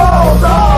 falls off.